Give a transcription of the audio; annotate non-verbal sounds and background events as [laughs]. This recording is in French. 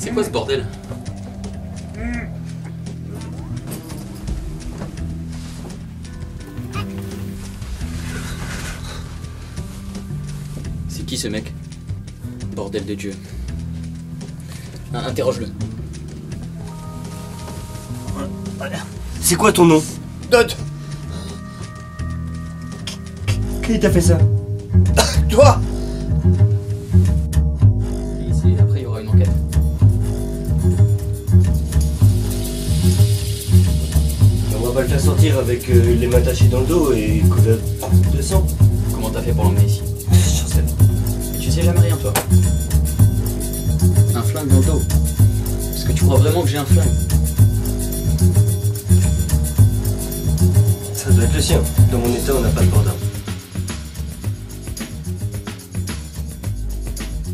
C'est quoi ce bordel C'est qui ce mec Bordel de Dieu. Ah, Interroge-le. C'est quoi ton nom Dot Qui t'a fait ça [laughs] Toi va pas le faire sortir avec euh, les mains tachées dans le dos et couvert de sang. Comment t'as fait pour l'emmener ici? J'en sais pas. Mais Tu sais jamais rien, toi. Un flingue dans le dos. Est-ce que tu crois vraiment que j'ai un flingue? Ça doit être le sien. Dans mon état, on n'a pas de bordin.